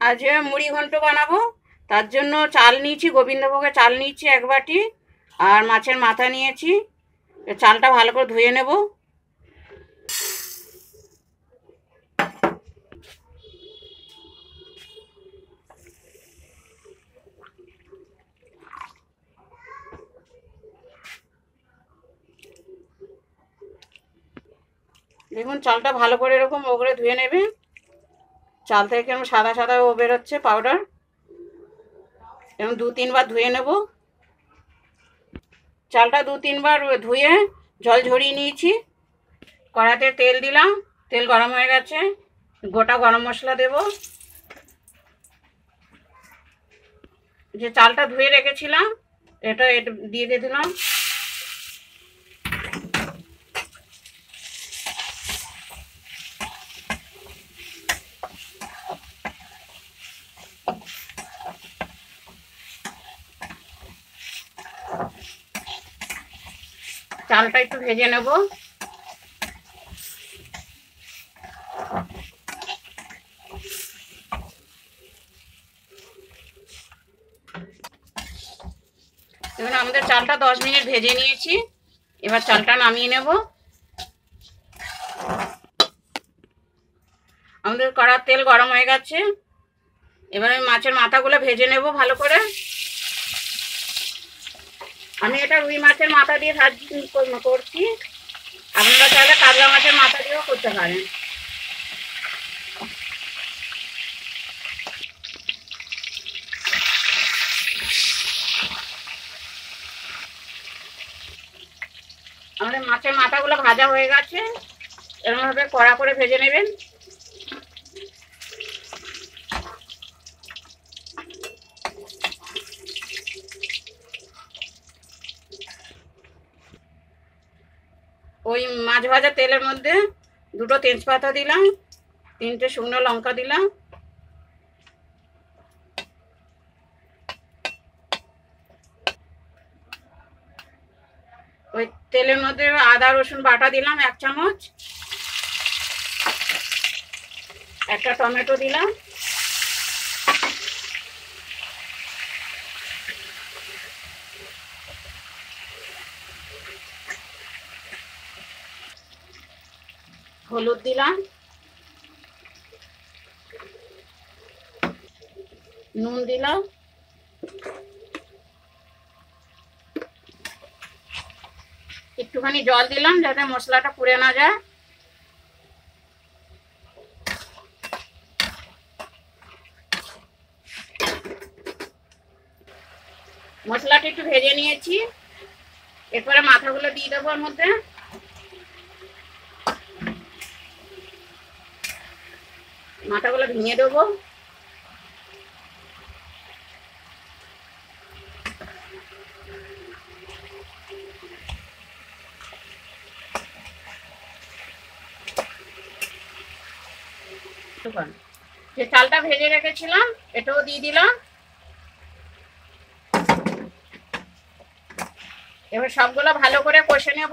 আজ মুড়ি ঘন্ট বানাবো। তার জন্য চাল নিয়েছি গোবিন্দভোগে চাল নিয়েছি এক বাটি, আর মাছের মাথা নিয়েছি। চালটা ভালো করে ধুয়ে নেব। দেখুন, চালটা ভালো করে এরকম ওগরে ধুয়ে নেবে। চাল থেকে কেমন সাদা সাদা ও বেরোচ্ছে পাউডার এবং দু তিনবার ধুয়ে নেব। চালটা দু তিনবার ধুয়ে জল ঝরিয়ে নিয়েছি। কড়াতে তেল দিলাম। তেল গরম হয়ে গেছে। গোটা গরম মশলা দেব। যে চালটা ধুয়ে রেখেছিলাম এটা দিয়ে দিয়ে দিলাম। চালটা একটু ভেজে নেব। দেখুন আমাদের চালটা দশ মিনিট ভেজে নিয়েছি। এবার চালটা নামিয়ে নেব। আমাদের কড়ার তেল গরম হয়ে গেছে। এবার আমি মাছের মাথাগুলো ভেজে নেব ভালো করে। আমি এটা রুই মাছের মাথা দিয়ে ভাজি করছি। আপনারা চাইলে কাতলা মাছের মাথা দিয়েও করতে পারেন। আমাদের মাছের মাথাগুলো ভাজা হয়ে গেছে। এরকমভাবে কড়া করে ভেজে নেবেন। ওই মাছ ভাজা তেলের মধ্যে দুটো তেজপাতা দিলাম, তিনটে শুকনো লঙ্কা দিলাম। ওই তেলের মধ্যে আদা, রসুন বাটা দিলাম এক চামচ। একটা টমেটো দিলাম। হলুদ দিলাম। নুন দিলাম। একটুখানি জল দিলাম যাতে মশলাটা পুড়ে না যায়। মশলাটা একটু ভেজে নিয়েছি। এরপরে মাথাগুলো দিয়ে দেবো ওর মধ্যে। মাথাগুলো ভেঙে দেবো। যে চালটা ভেজে রেখেছিলাম, এটাও দিয়ে দিলাম। এবার সবগুলো ভালো করে কষে নেব,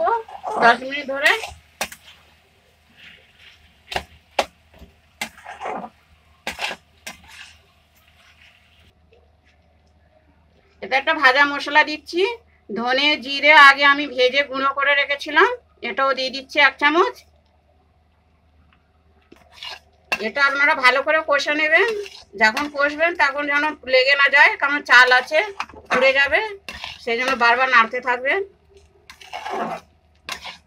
দশ মিনিট ধরে। এটা একটা ভাজা মশলা দিচ্ছি, ধনে, জিরে আগে আমি ভেজে গুঁড়ো করে রেখেছিলাম, এটাও দিয়ে দিচ্ছি এক চামচ। এটা আপনারা ভালো করে কষে নেবেন, যখন কষবেন তখন যেন লেগে না যায়, কারণ চাল আছে, পুড়ে যাবে, সেই জন্য বারবার নাড়তে থাকবেন।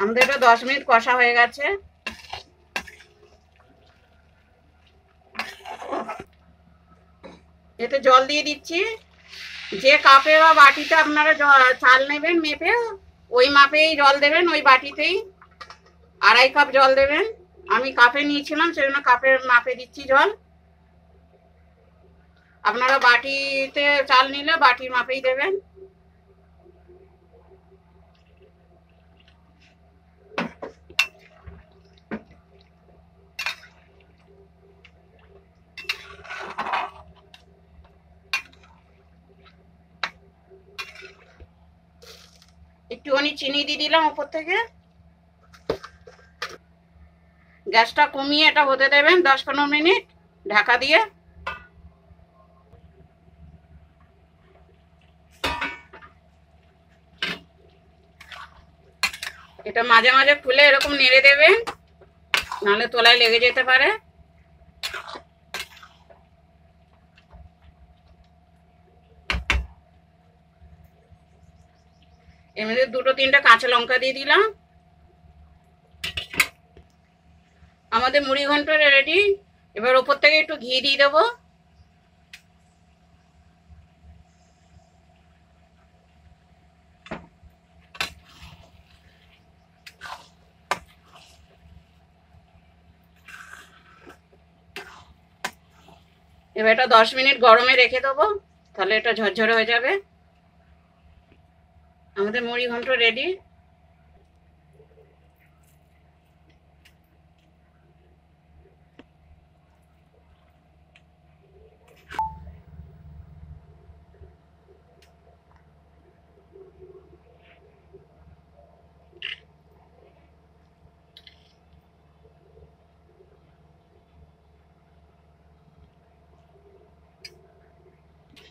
আমাদের এটা দশ মিনিট কষা হয়ে গেছে। এতে জল দিয়ে দিচ্ছি। যে কাপে বা বাটিতে আপনারা চাল নেবেন মেপে, ওই মাপেই জল দেবেন, ওই বাটিতেই আড়াই কাপ জল দেবেন। আমি কাপে নিয়েছিলাম, সেজন্য কাপের মাপে দিচ্ছি জল। আপনারা বাটিতে চাল নিলে বাটির মাপেই দেবেন। একটুখানি চিনি দিয়ে দিলাম উপর থেকে। গ্যাসটা কমিয়ে এটা হতে দেবেন দশ পনেরো মিনিট ঢাকা দিয়ে। এটা মাঝে মাঝে খুলে এরকম নেড়ে দেবেন, নাহলে তোলায় লেগে যেতে পারে। এমনিতে দুটো, তিনটা কাঁচা লঙ্কা দিয়ে দিলাম। আমাদের মুড়ি ঘন্ট রেডি এবার ওপর থেকে একটু ঘি দিয়ে দেবো। এবার এটা দশ মিনিট গরমে রেখে দেবো। তাহলে এটা ঝরঝরে হয়ে যাবে। আমাদের মুড়ি ঘন্ট রেডি